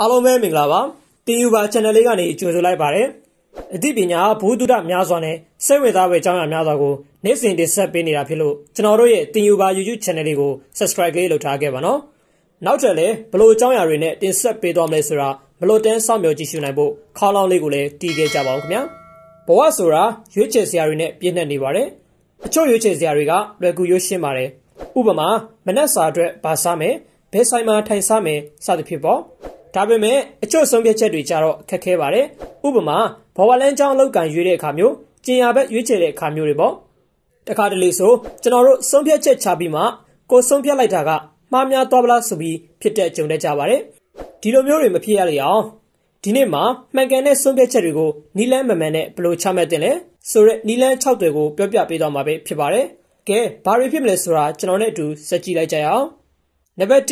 အားလုံးပဲမင်္ဂလာပါတင်ယူပါ channel လေးကနေကြိုဆိုလိုက်ပါတယ်အသိပညာဘုဒ္ဓများစွာနဲ့စိတ်ဝင်စားဖွယ်အကြောင်းအရာများစွာကိုနေ့စဉ်တင်ဆက်ပေးနေတာဖြစ်လို့ကျွန်တော်တို့ရဲ့တင်ယူပါ YouTube channel လေးကို subscribe လေးလုပ်ထားခဲ့ပါနော်နောက်ထပ်လည်းဘလို့အကြောင်းအရာတွေနဲ့တင်ဆက်ပေးသွားမလဲဆိုတာမလို့တန်းစောင့်မျှော်ကြည့်ရှုနိုင်ဖို့ခေါင်းလောင်းလေးကိုလည်းတီးခဲ့ကြပါဦးခင်ဗျာဘဝဆိုတာရွေးချယ်စရာတွေနဲ့ပြည့်နှက်နေပါတယ်အချို့ရွေးချယ်စရာတွေကလွယ်ကူရွေးရှင်းပါတယ်ဥပမာမနက်စာအတွက်ဗာစားမယ်ဘယ်ဆိုင်မှာထိုင်စားမယ်စသဖြင့်ပေါ့ ဒါပေမဲ့အချို့ဆုံးဖြတ်ချက်တွေကြတော့ခက်ခဲပါတယ်ဥပမာဘဝလန်းကျောင်းလောက်ကန်ရွေးတဲ့အခါမျိုးကျင်ရဘက်ရွေးချယ်တဲ့အခါမျိုးတွေပေါ့တခါတလေဆိုကျွန်တော်တို့ဆုံးဖြတ်ချက်ချပြီးမှကိုဆုံးဖြတ်လိုက်တာကမှားများသွားပလားဆိုပြီးဖြစ်တဲ့ကြုံတတ်ကြပါတယ်ဒီလိုမျိုးတွေမဖြစ်ရလေအောင်ဒီနေ့မှာမှန်ကန်တဲ့ဆုံးဖြတ်ချက်တွေကိုနီလန်းမမှန်နဲ့ဘယ်လိုချမှတ်တင်လဲဆိုတော့နီလန်း6တွေကိုပြောပြပေးသွားမှာပဲဖြစ်ပါတယ်ကဲဘာတွေဖြစ်မလဲဆိုတာကျွန်တော်နဲ့အတူစက်ကြည့်လိုက်ကြရအောင်နံပါတ်1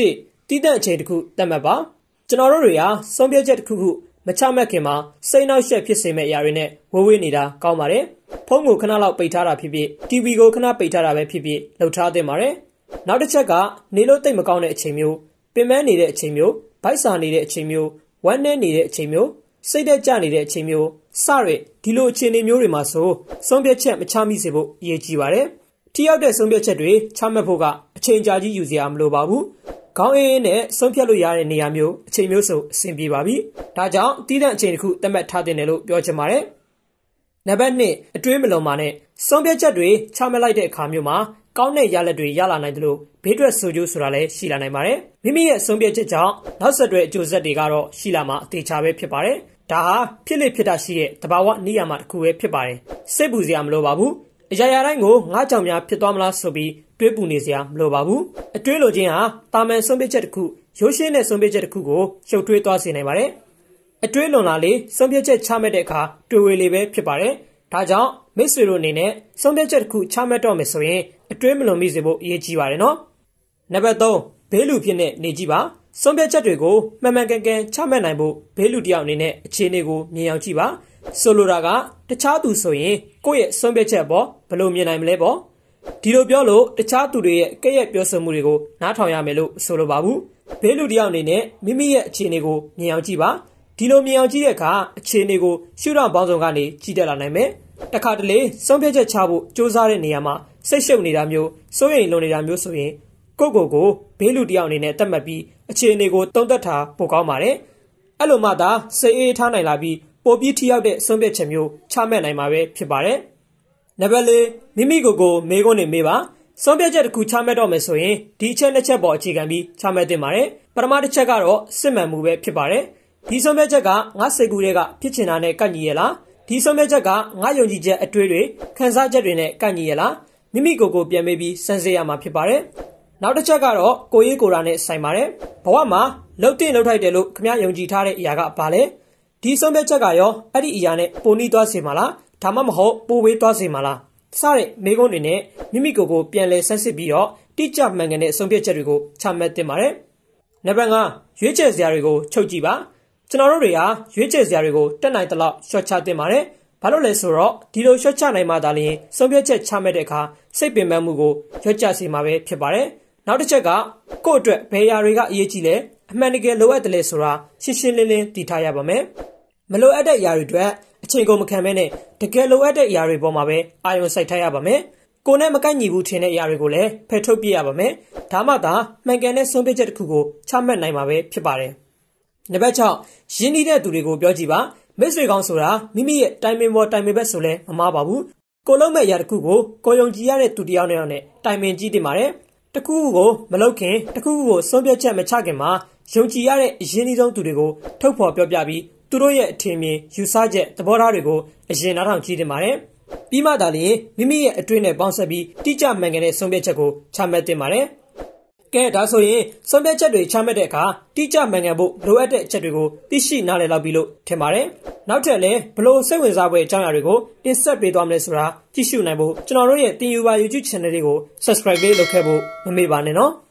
တည်တဲ့အချိန်တစ်ခုသတ်မှတ်ပါ ကျွန်တော်တို့တွေဟာဆုံးဖြတ်ချက်တစ်ခုခုမချမှတ်ခင်မှာစိတ်နှောက်ယှက်ဖြစ်စေမဲ့အရာတွေနဲ့ဝေးဝေးနေတာကောင်းပါတယ်ဖုန်းကိုခဏလောက်ပိတ်ထားတာဖြစ်ဖြစ် TV ကိုခဏပိတ်ထားတာပဲဖြစ်ဖြစ်လှုပ်ထားသင့်ပါတယ်နောက်တစ်ချက်ကနေလို့တိတ်မကောင်းတဲ့အချိန်မျိုးပင်ပန်းနေတဲ့အချိန်မျိုးဗိုက်စာနေတဲ့အချိန်မျိုးဝမ်းနည်းနေတဲ့အချိန်မျိုးစိတ်သက်ကြနေတဲ့အချိန်မျိုးစရဒီလိုအခြေအနေမျိုးတွေမှာဆိုဆုံးဖြတ်ချက်မချမိစေဖို့အရေးကြီးပါတယ်ထိရောက်တဲ့ဆုံးဖြတ်ချက်တွေချမှတ်ဖို့ကအချိန်ကြာကြီးယူစရာမလိုပါဘူး။ ခေါင်းအေးအေးနဲ့ဆုံးဖြတ်လို့ရတဲ့နေရာမျိုးအချိန်မျိုးဆိုအဆင်ပြေပါပြီ။ဒါကြောင့်တည်တဲ့အချိန်တစ်ခုသတ်မှတ်ထားတင်တယ်လို့ပြောချင်ပါတယ်။နံပါတ်1အတွေးမလုံးပါနဲ့ဆုံးဖြတ်ချက်တွေချမှတ်လိုက်တဲ့အခါမျိုးမှာကောင်းတဲ့ရလဒ်တွေရလာနိုင်တယ်လို့ဘေးထွက်ဆိုကြိုးဆိုတာလည်းရှိလာနိုင်ပါတယ်။မိမိရဲ့ဆုံးဖြတ်ချက်ကြောင့်နောက်ဆက်တွဲအကျိုးဆက်တွေကတော့ရှိလာမှာအသေးချာပဲဖြစ်ပါတယ်။ဒါဟာဖြစ်လေဖြစ်တာရှိတဲ့တဘာဝနိယာမတစ်ခုပဲဖြစ်ပါတယ်။စိတ်ပူစရာမလိုပါဘူး အရာရာတိုင်းကိုငါးကြောင်များဖြစ်သွားမလားဆိုပြီးတွေးပူနေစရာမလိုပါဘူးအတွေးလိုခြင်းဟာတာမန်ဆုံးဖြတ်ချက်တစ်ခုရိုးရှင်းတဲ့ဆုံးဖြတ်ချက်တစ်ခုကိုရှုပ်ထွေးသွားစေနိုင်ပါတယ်အတွေးလွန်လာလေဆုံးဖြတ်ချက်ချမှတ်တဲ့အခါတွေ့ဝေလေပဲဖြစ်ပါတယ်ဒါကြောင့်မိတ်ဆွေတို့အနေနဲ့ဆုံးဖြတ်ချက်တစ်ခုချမှတ်တော့မယ်ဆိုရင်အတွေးမလွန်မိစေဖို့အရေးကြီးပါတယ်နော်နံပါတ်3ဘေးလူဖြစ်နေနေကြည့်ပါဆုံးဖြတ်ချက်တွေကိုမှန်မှန်ကန်ကန်ချမှတ်နိုင်ဖို့ဘေးလူတယောက်အနေနဲ့အခြေအနေကိုမြင်အောင်ကြည့်ပါဆိုလိုတာကတခြားသူဆိုရင် ကိုယ့်ရဲ့ဆုံးဖြတ်ချက်ပေါ့ဘယ်လိုမြင်နိုင်မလဲပေါ့ဒီလိုပြောလို့တခြားသူတွေရဲ့ကဲ့ရဲ့ပြောဆိုမှုတွေကိုနားထောင်ရမယ်လို့ဆိုလိုပါဘူးဘေးလူတယောက်အနေနဲ့မိမိရဲ့အခြေအနေကိုမြင်အောင်ကြည့်ပါဒီလိုမြင်အောင်ကြည့်တဲ့အခါအခြေအနေကိုရှုထောင့်ပေါင်းစုံကနေကြည့်တတ်လာနိုင်မယ်တခါတလေဆုံးဖြတ်ချက်ချဖို့စ조사တဲ့နေရာမှာစိတ်ရှုပ်နေတာမျိုးစိုးရိမ်လွန်နေတာမျိုးဆိုရင်ကိုယ့်ကိုယ်ကိုဘေးလူတယောက်အနေနဲ့တတ်မှတ်ပြီးအခြေအနေကိုတုံ့တက်တာပိုကောင်းပါတယ်အဲ့လိုမှသာစိတ်အေးထားနိုင်လာပြီး ပိုပြီးထိရောက်တဲ့ဆုံးဖြတ်ချက်မျိုးချမှတ်နိုင်မှာပဲဖြစ်ပါတယ်။နံပါတ်၄မိမိကိုယ်ကိုမေးခွန်းနေမေးပါဆုံးဖြတ်ချက်တစ်ခုချမှတ်တော့မယ်ဆိုရင်ဒီအချက်နှစ်ချက်ပေါ်အခြေခံပြီးချမှတ်သင့်ပါတယ်။ပထမတစ်ချက်ကတော့စစ်မှန်မှုပဲဖြစ်ပါတယ်။ဒီဆုံးဖြတ်ချက်ကငါစိတ်ကူးတွေကဖြစ်ချင်တာနဲ့ကန့်ညီရလားဒီဆုံးဖြတ်ချက်ကငါယုံကြည်ချက်အတွေ့တွေခံစားချက်တွေနဲ့ကန့်ညီရလားမိမိကိုယ်ကိုပြန်မေးပြီးစမ်းစစ်ရမှာဖြစ်ပါတယ်။နောက်တစ်ချက်ကတော့ကိုရေးကိုယ်ရာနဲ့ဆိုင်ပါတယ်။ဘဝမှာလှုပ်တင်လှုပ်ထိုက်တယ်လို့ခမယုံကြည်ထားတဲ့အရာကဘာလဲ။ ဒီဆုံးဖြတ်ချက်ကရောအဲ့ဒီအရာနဲ့ပိုနီးသွားစေမှာလားဒါမှမဟုတ်ပိုဝေးသွားစေမှာလားစတဲ့မိကုန်းတွေနဲ့မိမိကိုယ်ကိုပြန်လဲဆက်စစ်ပြီးတော့တိကျမှန်ကန်တဲ့ဆုံးဖြတ်ချက်တွေကိုချမှတ်သင့်ပါတယ်နံပါတ်5ရွေးချယ်စရာတွေကိုချုပ်ကြည့်ပါကျွန်တော်တို့တွေဟာရွေးချယ်စရာတွေကိုတက်နိုင်သလောက်ရှော့ချသင့်ပါတယ်ဘာလို့လဲဆိုတော့ဒီလိုရှော့ချနိုင်မှသာလျှင်ဆုံးဖြတ်ချက်ချမှတ်တဲ့အခါစိတ်ပင်ပန်းမှုကိုရွတ်ကျစေမှာပဲဖြစ်ပါတယ်နောက်တစ်ချက်ကကိုယ့်အတွက်ဘယ်အရာတွေကအရေးကြီးလဲအမှန်တကယ်လိုအပ်တယ်လဲဆိုတာရှင်းရှင်းလင်းလင်းသိထားရပါမယ် မလိုအပ်တဲ့အရာတွေအတွက်အချိန်ကုန်မခံမဲနဲ့တကယ်လိုအပ်တဲ့အရာတွေပေါ်မှာပဲအာရုံစိုက်ထားရပါမယ်။ကိုယ်နဲ့မကိုက်ညီဘူးထင်တဲ့အရာတွေကိုလည်းဖယ်ထုတ်ပြရပါမယ်။ဒါမှသာမှန်ကန်တဲ့ဆုံးဖြတ်ချက်တစ်ခုကိုချမှတ်နိုင်မှာပဲဖြစ်ပါတယ်။နံပါတ်6ရင်းနှီးတဲ့သူတွေကိုပြောကြည့်ပါ။မိတ်ဆွေကောင်းဆိုတာမိမိရဲ့တိုင်ပင်ပေါ်တိုင်ပင်ဘက်ဆိုလဲမမားပါဘူး။ကိုလုံးမဲ့အရာတစ်ခုကိုကိုယုံကြည်ရတဲ့သူတယောက်နဲ့တိုင်ပင်ကြည့်တင်ပါတယ်။တခုခုကိုမလုပ်ခင်တခုခုကိုဆုံးဖြတ်ချက်မချခင်မှာယုံကြည်ရတဲ့အရင်းနှီးဆုံးသူတွေကိုထုတ်ဖော်ပြောပြပြီး သူတို့ရဲ့အထင်မြင်ယူဆချက်သဘောထားတွေကိုအရင်နားထောင်ကြည့်တင်ပါတယ်။ပြီးမှသာလျှင်မိမိရဲ့အတွင်းနဲ့ပေါင်းစပ်ပြီးတိကျမှန်ကန်တဲ့ဆုံးဖြတ်ချက်ကိုချမှတ်တင်ပါတယ်။ကဲဒါဆိုရင်ဆုံးဖြတ်ချက်တွေချမှတ်တဲ့အခါတိကျမှန်ကန်ဖို့လိုအပ်တဲ့အချက်တွေကိုသိရှိနားလည်လောက်ပြီလို့ထင်ပါတယ်။နောက်ထပ်လည်းဘလို့စိတ်ဝင်စားဖွယ်အကြောင်းအရာတွေကိုတင်ဆက်ပေးသွားမလဲဆိုတာကြည့်ရှုနိုင်ဖို့ကျွန်တော်တို့ရဲ့တင်ယူပါ YouTube Channel လေးကို Subscribe လေးလုပ်ခဲ့ဖို့မမေ့ပါနဲ့နော်။